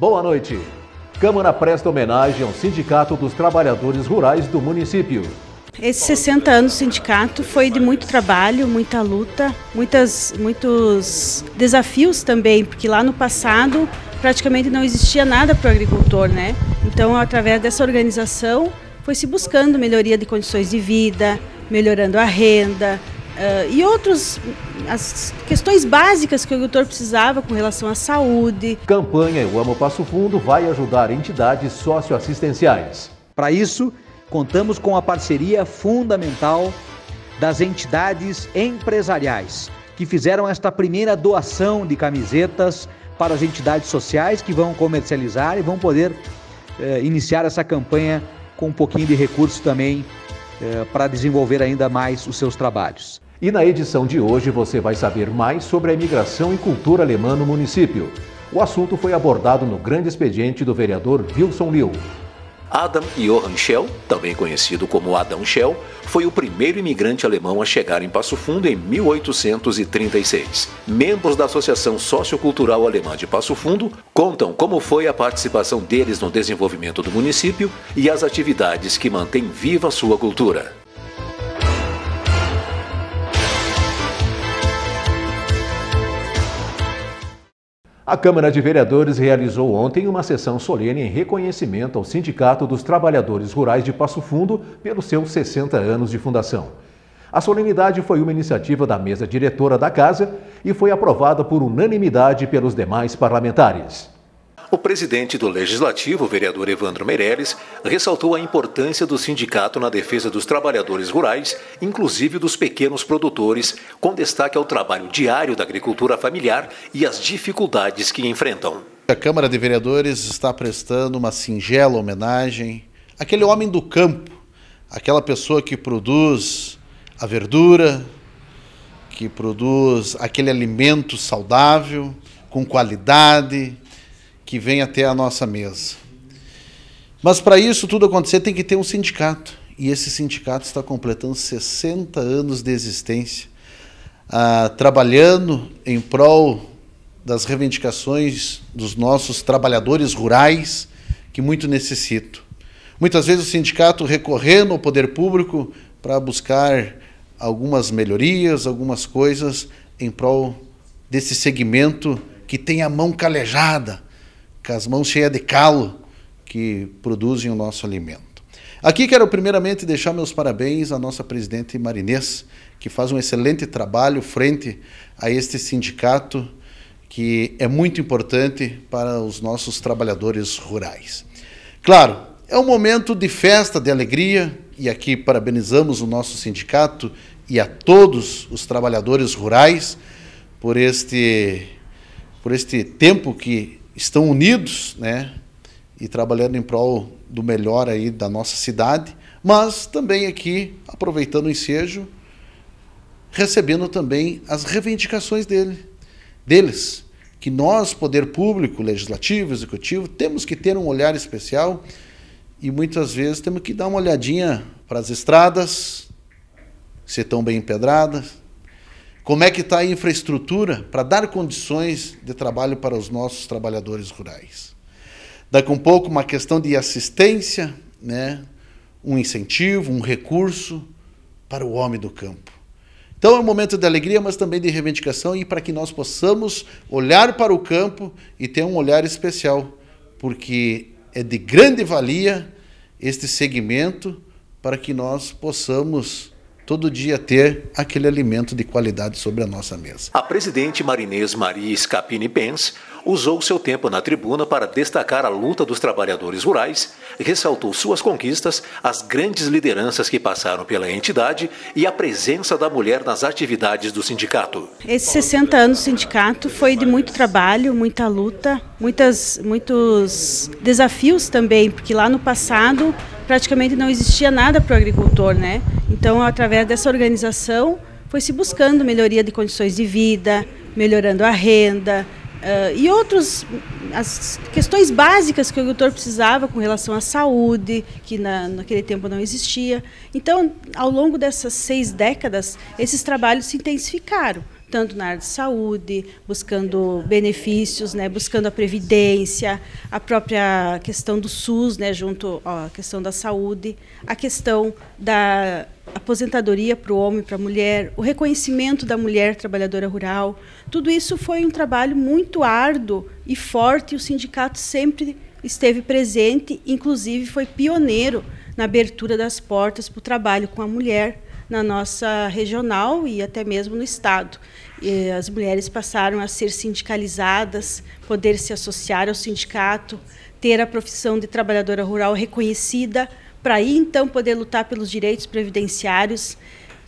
Boa noite. Câmara presta homenagem ao Sindicato dos Trabalhadores Rurais do município. Esses 60 anos do sindicato foi de muito trabalho, muita luta, muitas, muitos desafios também, porque lá no passado praticamente não existia nada para o agricultor, né? Então, através dessa organização, foi se buscando melhoria de condições de vida, melhorando a renda uh, e outras as questões básicas que o agricultor precisava com relação à saúde. Campanha Eu Amo Passo Fundo vai ajudar entidades socioassistenciais. Para isso, contamos com a parceria fundamental das entidades empresariais que fizeram esta primeira doação de camisetas para as entidades sociais que vão comercializar e vão poder eh, iniciar essa campanha com um pouquinho de recurso também eh, para desenvolver ainda mais os seus trabalhos. E na edição de hoje você vai saber mais sobre a imigração e cultura alemã no município. O assunto foi abordado no grande expediente do vereador Wilson Liu. Adam Johann Schell, também conhecido como Adão Schell, foi o primeiro imigrante alemão a chegar em Passo Fundo em 1836. Membros da Associação Sociocultural Alemã de Passo Fundo contam como foi a participação deles no desenvolvimento do município e as atividades que mantêm viva sua cultura. A Câmara de Vereadores realizou ontem uma sessão solene em reconhecimento ao Sindicato dos Trabalhadores Rurais de Passo Fundo pelos seus 60 anos de fundação. A solenidade foi uma iniciativa da mesa diretora da casa e foi aprovada por unanimidade pelos demais parlamentares. O presidente do Legislativo, vereador Evandro Meirelles, ressaltou a importância do sindicato na defesa dos trabalhadores rurais, inclusive dos pequenos produtores, com destaque ao trabalho diário da agricultura familiar e as dificuldades que enfrentam. A Câmara de Vereadores está prestando uma singela homenagem àquele homem do campo, aquela pessoa que produz a verdura, que produz aquele alimento saudável, com qualidade, que vem até a nossa mesa. Mas para isso tudo acontecer tem que ter um sindicato. E esse sindicato está completando 60 anos de existência, ah, trabalhando em prol das reivindicações dos nossos trabalhadores rurais que muito necessitam. Muitas vezes o sindicato recorrendo ao poder público para buscar algumas melhorias, algumas coisas em prol desse segmento que tem a mão calejada, com as mãos cheias de calo que produzem o nosso alimento. Aqui quero primeiramente deixar meus parabéns à nossa presidente Marinês, que faz um excelente trabalho frente a este sindicato que é muito importante para os nossos trabalhadores rurais. Claro, é um momento de festa, de alegria, e aqui parabenizamos o nosso sindicato e a todos os trabalhadores rurais por este, por este tempo que estão unidos, né? E trabalhando em prol do melhor aí da nossa cidade, mas também aqui aproveitando o ensejo, recebendo também as reivindicações dele, deles, que nós, poder público, legislativo, executivo, temos que ter um olhar especial e muitas vezes temos que dar uma olhadinha para as estradas, se estão bem empedradas, como é que está a infraestrutura para dar condições de trabalho para os nossos trabalhadores rurais? Daqui um pouco uma questão de assistência, né? um incentivo, um recurso para o homem do campo. Então é um momento de alegria, mas também de reivindicação e para que nós possamos olhar para o campo e ter um olhar especial, porque é de grande valia este segmento para que nós possamos todo dia ter aquele alimento de qualidade sobre a nossa mesa. A presidente marinês Maria Scapini Pence usou seu tempo na tribuna para destacar a luta dos trabalhadores rurais, ressaltou suas conquistas, as grandes lideranças que passaram pela entidade e a presença da mulher nas atividades do sindicato. Esses 60 anos do sindicato foi de muito trabalho, muita luta, muitas, muitos desafios também, porque lá no passado praticamente não existia nada para o agricultor, né? Então, através dessa organização, foi se buscando melhoria de condições de vida, melhorando a renda uh, e outras as questões básicas que o agricultor precisava com relação à saúde, que na, naquele tempo não existia. Então, ao longo dessas seis décadas, esses trabalhos se intensificaram tanto na área de saúde, buscando benefícios, né, buscando a previdência, a própria questão do SUS, né, junto à questão da saúde, a questão da aposentadoria para o homem e para a mulher, o reconhecimento da mulher trabalhadora rural. Tudo isso foi um trabalho muito árduo e forte, e o sindicato sempre esteve presente, inclusive foi pioneiro na abertura das portas para o trabalho com a mulher na nossa regional e até mesmo no estado. E as mulheres passaram a ser sindicalizadas, poder se associar ao sindicato, ter a profissão de trabalhadora rural reconhecida, para aí então poder lutar pelos direitos previdenciários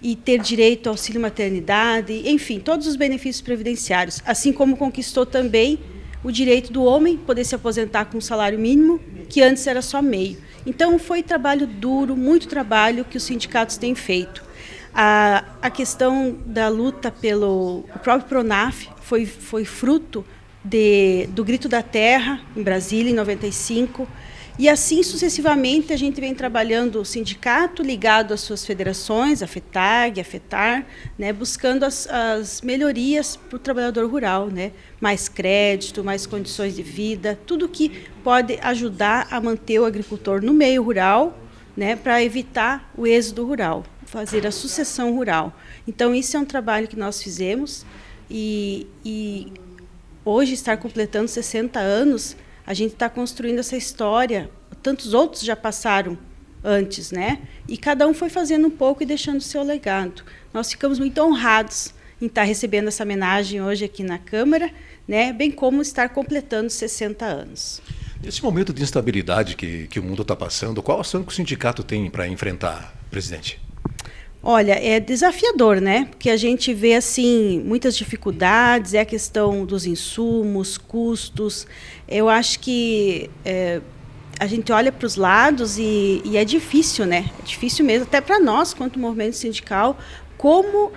e ter direito ao auxílio maternidade, enfim, todos os benefícios previdenciários, assim como conquistou também o direito do homem poder se aposentar com um salário mínimo, que antes era só meio. Então, foi trabalho duro, muito trabalho que os sindicatos têm feito. A, a questão da luta pelo o próprio Pronaf foi, foi fruto de, do Grito da Terra, em Brasília, em 95, e assim sucessivamente a gente vem trabalhando o sindicato ligado às suas federações, a FETAG, a FETAR, né, buscando as, as melhorias para o trabalhador rural, né, mais crédito, mais condições de vida, tudo que pode ajudar a manter o agricultor no meio rural, né, para evitar o êxodo rural, fazer a sucessão rural. Então isso é um trabalho que nós fizemos e, e hoje estar completando 60 anos a gente está construindo essa história. Tantos outros já passaram antes, né? E cada um foi fazendo um pouco e deixando o seu legado. Nós ficamos muito honrados em estar recebendo essa homenagem hoje aqui na Câmara, né? Bem como estar completando 60 anos. Nesse momento de instabilidade que, que o mundo está passando, qual ação que o sindicato tem para enfrentar, presidente? Olha, é desafiador, né? Porque a gente vê assim muitas dificuldades, é a questão dos insumos, custos. Eu acho que é, a gente olha para os lados e, e, é difícil, né? É difícil mesmo, até para nós, quanto movimento sindical, como uh,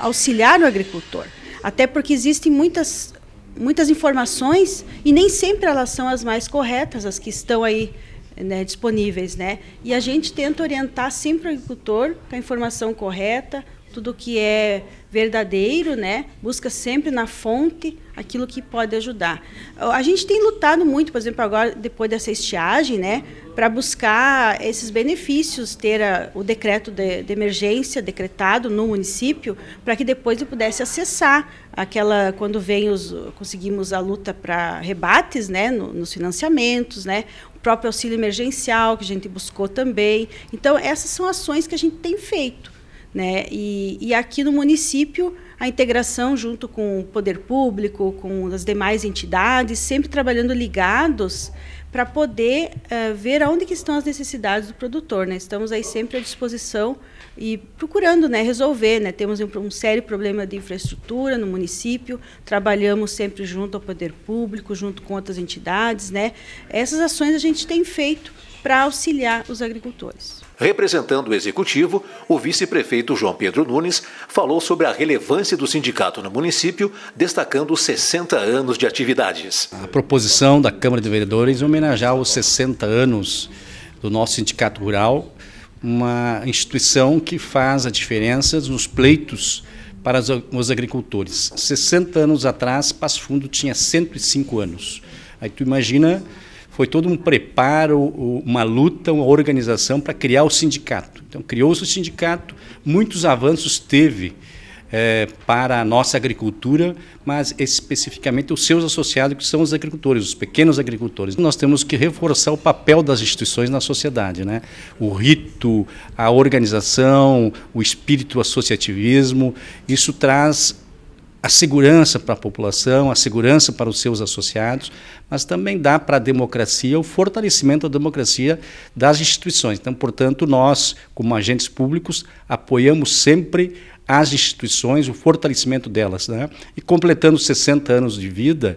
auxiliar o agricultor. Até porque existem muitas, muitas informações e nem sempre elas são as mais corretas, as que estão aí né, disponíveis, né? E a gente tenta orientar sempre o agricultor com a informação correta, tudo que é verdadeiro, né? Busca sempre na fonte aquilo que pode ajudar. A gente tem lutado muito, por exemplo, agora depois dessa estiagem, né, para buscar esses benefícios, ter a, o decreto de, de, emergência decretado no município, para que depois eu pudesse acessar aquela quando vem os conseguimos a luta para rebates, né, no, nos financiamentos, né, o próprio auxílio emergencial que a gente buscou também. Então essas são ações que a gente tem feito. Né? E, e aqui no município, a integração junto com o poder público, com as demais entidades, sempre trabalhando ligados para poder uh, ver aonde que estão as necessidades do produtor. Né? Estamos aí sempre à disposição e procurando né, resolver. Né? Temos um, um, sério problema de infraestrutura no município, trabalhamos sempre junto ao poder público, junto com outras entidades. Né? Essas ações a gente tem feito para auxiliar os agricultores. Representando o executivo, o vice-prefeito João Pedro Nunes falou sobre a relevância do sindicato no município, destacando os 60 anos de atividades. A proposição da Câmara de Vereadores é homenagear os 60 anos do nosso sindicato rural, uma instituição que faz a diferença nos pleitos para os agricultores. 60 anos atrás, Passo Fundo tinha 105 anos. Aí tu imagina foi todo um preparo, uma luta, uma organização para criar o sindicato. Então, criou-se o sindicato, muitos avanços teve é, para a nossa agricultura, mas especificamente os seus associados, que são os agricultores, os pequenos agricultores. Nós temos que reforçar o papel das instituições na sociedade, né? O rito, a organização, o espírito associativismo, isso traz a segurança para a população, a segurança para os seus associados, mas também dá para a democracia o fortalecimento da democracia das instituições. Então, portanto, nós, como agentes públicos, apoiamos sempre as instituições, o fortalecimento delas. Né? E completando 60 anos de vida,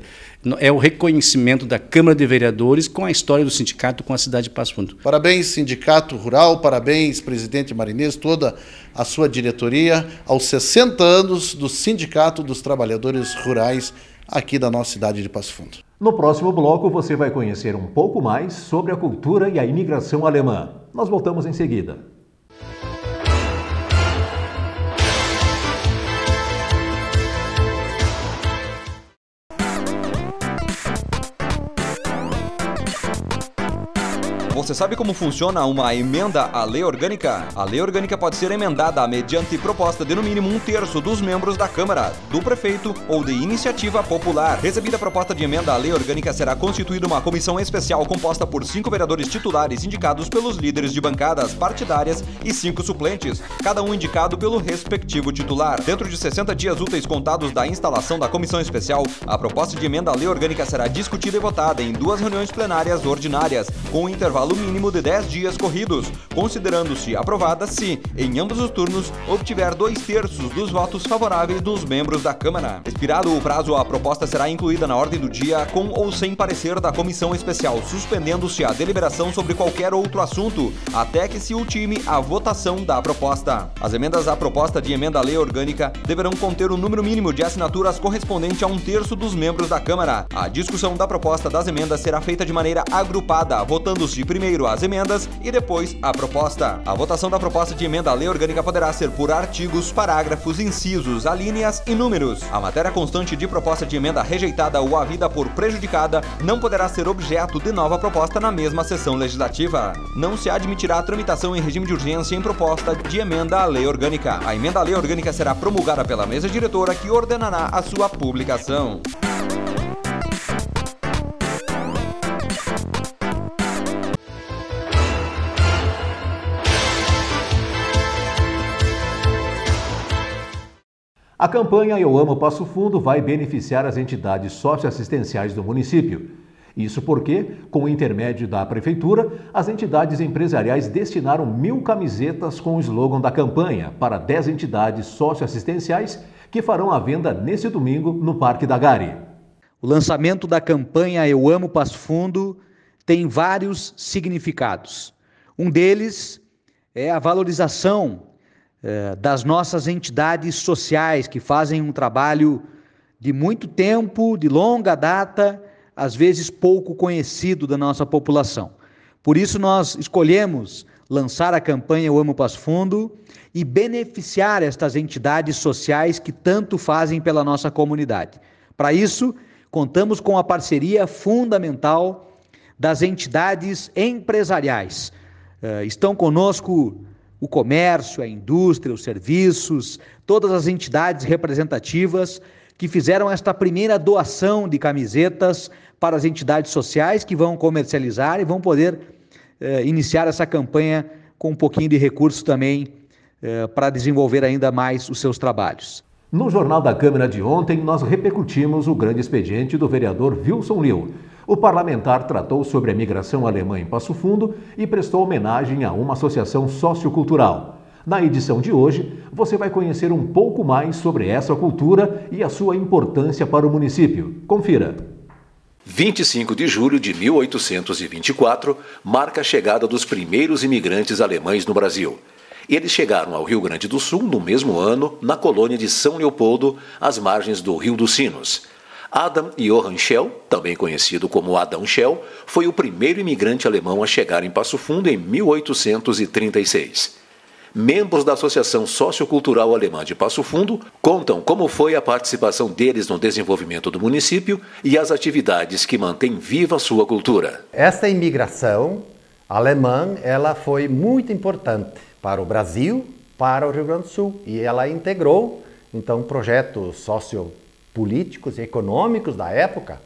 é o reconhecimento da Câmara de Vereadores com a história do sindicato com a cidade de Passo Fundo. Parabéns, Sindicato Rural, parabéns, presidente Marinês, toda a sua diretoria, aos 60 anos do Sindicato dos Trabalhadores Rurais aqui da nossa cidade de Passo Fundo. No próximo bloco, você vai conhecer um pouco mais sobre a cultura e a imigração alemã. Nós voltamos em seguida. Você sabe como funciona uma emenda à lei orgânica? A lei orgânica pode ser emendada mediante proposta de no mínimo um terço dos membros da Câmara, do prefeito ou de iniciativa popular. Recebida a proposta de emenda à lei orgânica, será constituída uma comissão especial composta por cinco vereadores titulares indicados pelos líderes de bancadas partidárias e cinco suplentes, cada um indicado pelo respectivo titular. Dentro de 60 dias úteis contados da instalação da comissão especial, a proposta de emenda à lei orgânica será discutida e votada em duas reuniões plenárias ordinárias, com um intervalo mínimo de 10 dias corridos, considerando-se aprovada se, em ambos os turnos, obtiver dois terços dos votos favoráveis dos membros da Câmara. Expirado o prazo, a proposta será incluída na ordem do dia com ou sem parecer da comissão especial, suspendendo-se a deliberação sobre qualquer outro assunto, até que se ultime a votação da proposta. As emendas à proposta de emenda à lei orgânica deverão conter o número mínimo de assinaturas correspondente a um terço dos membros da Câmara. A discussão da proposta das emendas será feita de maneira agrupada, votando-se primeiro as emendas e depois a proposta. A votação da proposta de emenda à lei orgânica poderá ser por artigos, parágrafos, incisos, alíneas e números. A matéria constante de proposta de emenda rejeitada ou havida por prejudicada não poderá ser objeto de nova proposta na mesma sessão legislativa. Não se admitirá a tramitação em regime de urgência em proposta de emenda à lei orgânica. A emenda à lei orgânica será promulgada pela mesa diretora que ordenará a sua publicação. A campanha Eu Amo Passo Fundo vai beneficiar as entidades socioassistenciais do município. Isso porque, com o intermédio da Prefeitura, as entidades empresariais destinaram mil camisetas com o slogan da campanha para 10 entidades socioassistenciais que farão a venda nesse domingo no Parque da Gari. O lançamento da campanha Eu Amo Passo Fundo tem vários significados. Um deles é a valorização eh, das nossas entidades sociais que fazem um trabalho de muito tempo, de longa data, às vezes pouco conhecido da nossa população. Por isso, nós escolhemos lançar a campanha Eu Amo Passo Fundo e beneficiar estas entidades sociais que tanto fazem pela nossa comunidade. Para isso, contamos com a parceria fundamental das entidades empresariais. Uh, estão conosco o comércio, a indústria, os serviços, todas as entidades representativas que fizeram esta primeira doação de camisetas para as entidades sociais que vão comercializar e vão poder eh, iniciar essa campanha com um pouquinho de recurso também eh, para desenvolver ainda mais os seus trabalhos. No Jornal da Câmara de ontem, nós repercutimos o grande expediente do vereador Wilson Liu. O parlamentar tratou sobre a migração alemã em Passo Fundo e prestou homenagem a uma associação sociocultural. Na edição de hoje, você vai conhecer um pouco mais sobre essa cultura e a sua importância para o município. Confira. 25 de julho de 1824 marca a chegada dos primeiros imigrantes alemães no Brasil. Eles chegaram ao Rio Grande do Sul no mesmo ano, na colônia de São Leopoldo, às margens do Rio dos Sinos. Adam Johann Schell, também conhecido como Adão Schell, foi o primeiro imigrante alemão a chegar em Passo Fundo em 1836. Membros da Associação Sociocultural Alemã de Passo Fundo contam como foi a participação deles no desenvolvimento do município e as atividades que mantêm viva sua cultura. Esta imigração alemã, ela foi muito importante para o Brasil, para o Rio Grande do Sul, e ela integrou então projetos sociopolíticos e econômicos da época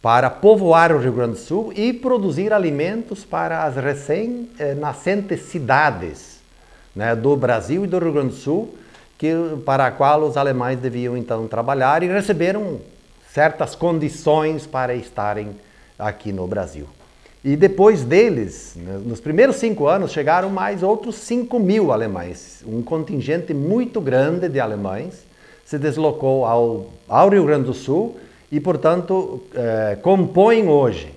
para povoar o Rio Grande do Sul e produzir alimentos para as recém-nascentes cidades né, do Brasil e do Rio Grande do Sul, que, para a qual os alemães deviam então trabalhar e receberam certas condições para estarem aqui no Brasil. E depois deles, né, nos primeiros cinco anos, chegaram mais outros 5 mil alemães. Um contingente muito grande de alemães se deslocou ao, ao Rio Grande do Sul e, portanto, eh, compõem hoje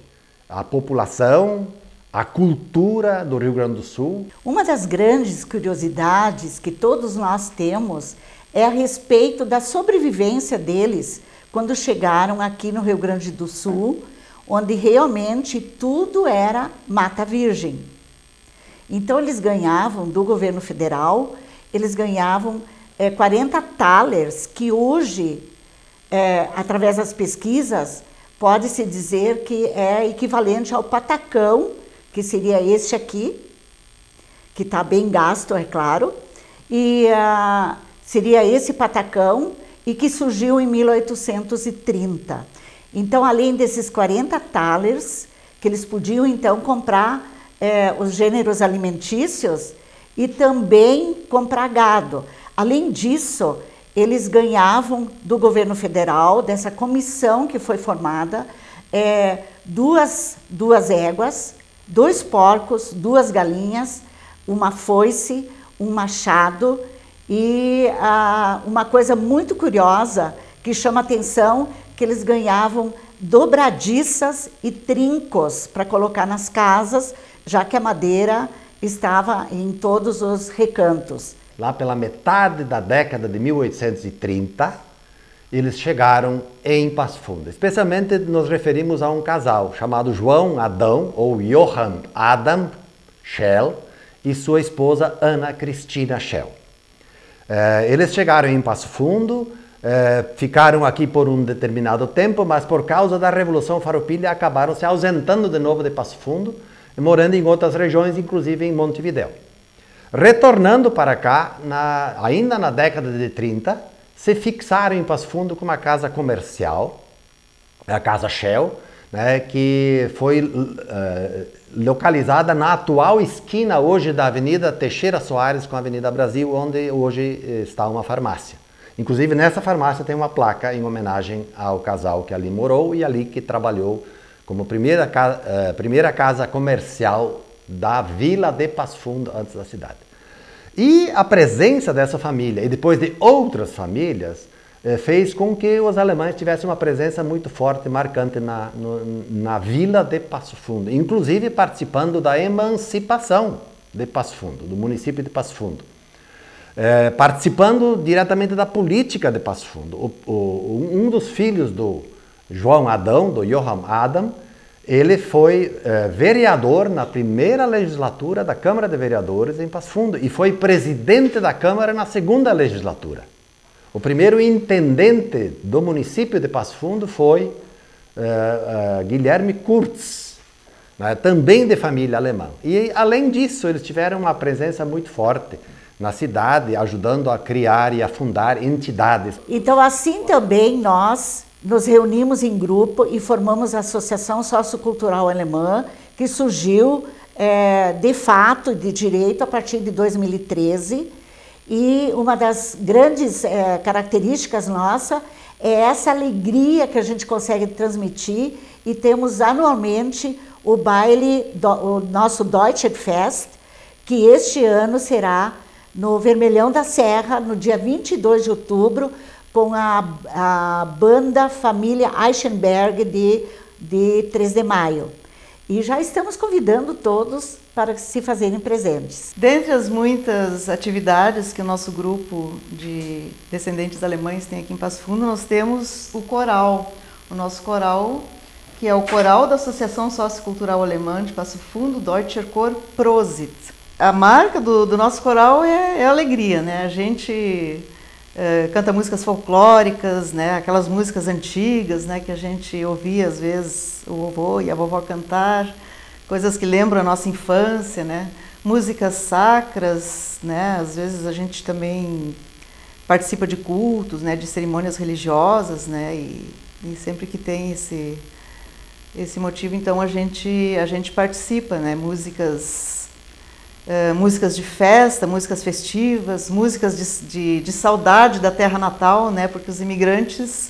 a população, a cultura do Rio Grande do Sul. Uma das grandes curiosidades que todos nós temos é a respeito da sobrevivência deles quando chegaram aqui no Rio Grande do Sul onde realmente tudo era mata virgem. Então eles ganhavam do governo federal, eles ganhavam é, 40 talers, que hoje, é, através das pesquisas, pode-se dizer que é equivalente ao patacão que seria este aqui, que está bem gasto, é claro, e uh, seria esse patacão e que surgiu em 1830. Então, além desses 40 talers, que eles podiam então comprar eh, os gêneros alimentícios e também comprar gado. Além disso, eles ganhavam do governo federal, dessa comissão que foi formada, eh, duas, duas éguas, dois porcos, duas galinhas, uma foice, um machado e ah, uma coisa muito curiosa que chama atenção que eles ganhavam dobradiças e trincos para colocar nas casas, já que a madeira estava em todos os recantos. Lá pela metade da década de 1830, eles chegaram em Passo Fundo. Especialmente nos referimos a um casal chamado João Adão, ou Johann Adam Schell, e sua esposa Ana Cristina Schell. É, eles chegaram em Passo Fundo, é, ficaram aqui por um determinado tempo, mas por causa da Revolução Farroupilha acabaram se ausentando de novo de Passo Fundo, morando em outras regiões, inclusive em Montevideo. Retornando para cá, na, ainda na década de 30, se fixaram em Passo Fundo com uma casa comercial, a Casa Shell, né, que foi uh, localizada na atual esquina hoje da Avenida Teixeira Soares com a Avenida Brasil, onde hoje está uma farmácia. Inclusive nessa farmácia tem uma placa em homenagem ao casal que ali morou e ali que trabalhou como primeira, uh, primeira casa comercial da Vila de Passo Fundo antes da cidade. E a presença dessa família e depois de outras famílias eh, fez com que os alemães tivessem uma presença muito forte, marcante na, no, na vila de Passo Fundo, inclusive participando da emancipação de Passo Fundo, do município de Passo Fundo. É, participando diretamente da política de Passo Fundo. O, o, um dos filhos do João Adão, do Johann Adam, ele foi é, vereador na primeira legislatura da Câmara de Vereadores em Passo Fundo e foi presidente da Câmara na segunda legislatura. O primeiro intendente do município de Passo Fundo foi uh, uh, Guilherme Kurz, né, também de família alemã. E, além disso, eles tiveram uma presença muito forte na cidade, ajudando a criar e a fundar entidades. Então, assim também nós nos reunimos em grupo e formamos a Associação Sociocultural Alemã, que surgiu é, de fato, de direito, a partir de 2013 e uma das grandes é, características nossa é essa alegria que a gente consegue transmitir e temos anualmente o baile, do, o nosso Deutsche Fest, que este ano será no Vermelhão da Serra, no dia 22 de outubro, com a, a banda Família Eichenberg de, de 3 de maio. E já estamos convidando todos para se fazerem presentes. Dentre as muitas atividades que o nosso grupo de descendentes alemães tem aqui em Passo Fundo, nós temos o coral. O nosso coral, que é o coral da Associação Sociocultural Alemã de Passo Fundo, Deutscher Chor Prosit. A marca do, do nosso coral é, é alegria, né? A gente é, canta músicas folclóricas, né? Aquelas músicas antigas, né? Que a gente ouvia às vezes o vovô e a vovó cantar coisas que lembram a nossa infância, né? Músicas sacras, né? Às vezes a gente também participa de cultos, né? De cerimônias religiosas, né? E, e sempre que tem esse esse motivo, então a gente a gente participa, né? Músicas uh, músicas de festa, músicas festivas, músicas de, de, de saudade da terra natal, né? Porque os imigrantes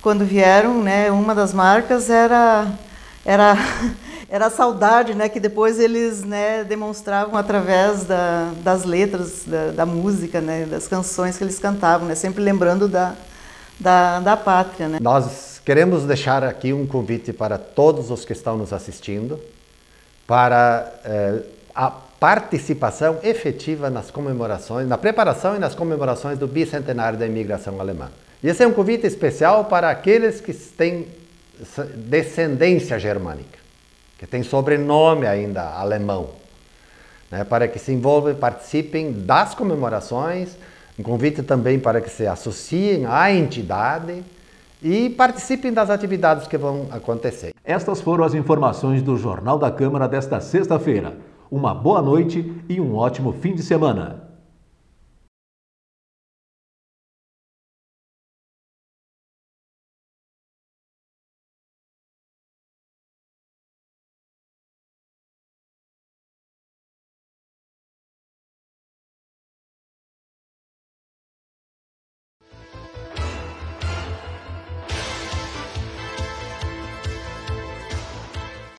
quando vieram, né? Uma das marcas era era era a saudade, né, que depois eles, né, demonstravam através da, das letras da, da, música, né, das canções que eles cantavam, né, sempre lembrando da, da, da pátria, né. Nós queremos deixar aqui um convite para todos os que estão nos assistindo para eh, a participação efetiva nas comemorações, na preparação e nas comemorações do bicentenário da imigração alemã. E esse é um convite especial para aqueles que têm descendência germânica que tem sobrenome ainda alemão, né, para que se envolvam e participem das comemorações, um convite também para que se associem à entidade e participem das atividades que vão acontecer. Estas foram as informações do Jornal da Câmara desta sexta-feira. Uma boa noite e um ótimo fim de semana.